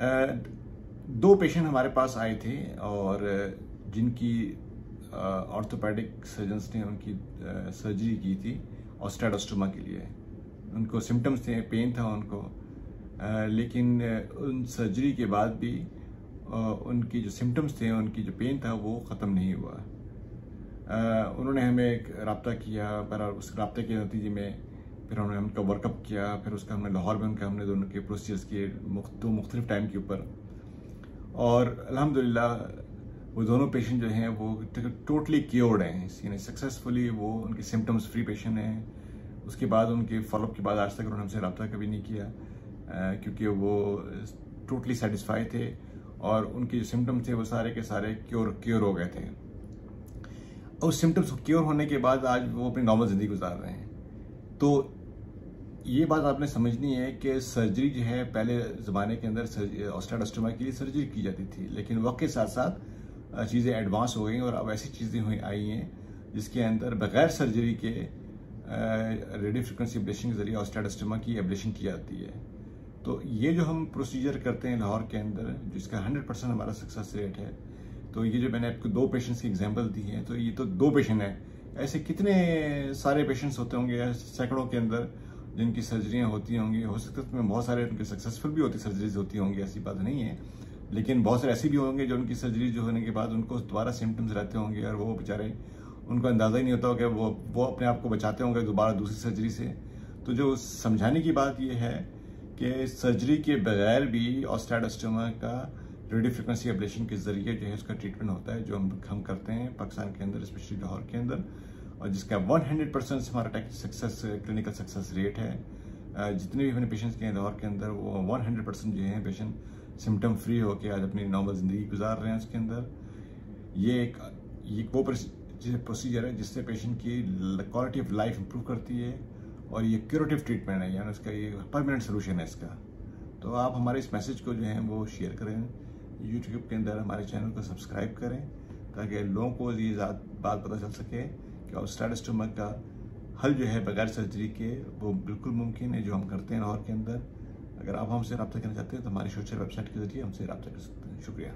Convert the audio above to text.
दो पेशेंट हमारे पास आए थे और जिनकी ऑर्थोपेडिक सर्जन्स ने उनकी सर्जरी की थी ऑस्ट्राडोस्टोमा के लिए। उनको सिम्टम्स थे पेन था उनको। लेकिन उन सर्जरी के बाद भी उनकी जो सिम्टम्स थे, उनकी जो पेन था, वो ख़त्म नहीं हुआ। उन्होंने हमें एक रबता किया, पर उस रबते के नतीजे में फिर उन्होंने उनका वर्कअप किया, फिर उसका हमने लाहौर में उनका, हमने दोनों के प्रोसीजर्स किए दो मुख्तलिफ़ टाइम के ऊपर। और अलहमदिल्ला वो दोनों पेशेंट जो हैं, वो टोटली क्योर्ड हैं। यानी सक्सेसफुली वो उनके सिम्टम्स फ्री पेशेंट हैं। उसके बाद उनके फॉलोअप के बाद आज तक उन्होंने हमसे रबता कभी नहीं किया क्योंकि वो टोटली सेटिस्फाई थे और उनके जो सिम्टम्स थे, वो सारे के सारे क्योर क्योर हो गए थे। और उस सिम्टम्स क्योर होने के बाद आज वो अपनी नॉर्मल ज़िंदगी गुजार रहे हैं। तो ये बात आपने समझनी है कि सर्जरी जो है, पहले ज़माने के अंदर ऑस्टाडोस्टोमा के लिए सर्जरी की जाती थी, लेकिन वक्त के साथ साथ चीज़ें एडवांस हो गई और अब ऐसी चीज़ें हुई, आई हैं, जिसके अंदर बगैर सर्जरी के रेडियो फ्रिक्वेंसी एब्लेशन के ज़रिए ऑस्टाडोस्टोमा की एब्लेशन की जाती है। तो ये जो हम प्रोसीजर करते हैं लाहौर के अंदर, जिसका 100 परसेंट हमारा सक्सेस रेट है तो ये जो मैंने आपको दो पेशेंट्स की एग्ज़ाम्पल दी है तो ये तो दो पेशेंट हैं। ऐसे कितने सारे पेशेंट्स होते होंगे सैकड़ों के अंदर जिनकी सर्जरियाँ होती होंगी, हो सकता है उसमें बहुत सारे उनके सक्सेसफुल भी होती सर्जरीज होती होंगी, ऐसी बात नहीं है। लेकिन बहुत सारे ऐसे भी होंगे जो उनकी सर्जरी जो होने के बाद उनको दोबारा सिम्टम्स रहते होंगे और वो बेचारे, उनको अंदाज़ा ही नहीं होता कि वो वो अपने आप को बचाते होंगे दोबारा दूसरी सर्जरी से। तो जो समझाने की बात ये है कि सर्जरी के बगैर भी ऑस्टाडोस्टोमा का रेडियो फ्रिक्वेंसी एब्लेशन के ज़रिए जो है उसका ट्रीटमेंट होता है, जो हम हम करते हैं पाकिस्तान के अंदर स्पेशली लाहौर के अंदर। और जिसका 100 परसेंट हमारा सक्सेस क्लिनिकल सक्सेस रेट है जितने भी हमने पेशेंट्स के लाहौर के अंदर, वो 100 परसेंट जो है पेशेंट सिम्टम फ्री होकर आज अपनी नॉर्मल ज़िंदगी गुजार रहे हैं उसके अंदर। ये एक, ये वो प्रोसीजर है जिससे पेशेंट की क्वालिटी ऑफ़ लाइफ इंप्रूव करती है और ये क्यूरेटिव ट्रीटमेंट है, यानी उसका ये परमानेंट सोल्यूशन है इसका। तो आप हमारे इस मैसेज को जो है वो शेयर करें। यूट्यूब के अंदर हमारे चैनल को सब्सक्राइब करें ताकि लोगों को ये बात पता चल सके। कि ऑस्टाड स्टोमक का हल जो है बगैर सर्जरी के, वो बिल्कुल मुमकिन है जो हम करते हैं लाहौर के अंदर। अगर आप हमसे रब्ता करना चाहते हैं तो हमारी सोशल वेबसाइट के ज़रिए हमसे रब्ता कर सकते हैं। शुक्रिया।